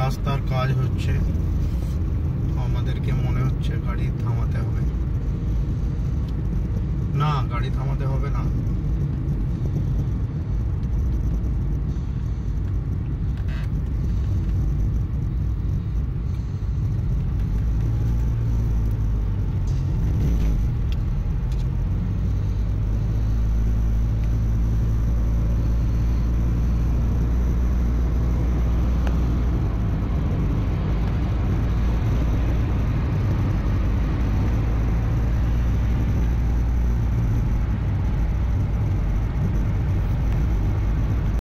রাস্তার কাজ হচ্ছে। আমাদেরকে মনে হচ্ছে গাড়ি থামাতে হবে। না গাড়ি থামাতে হবে না।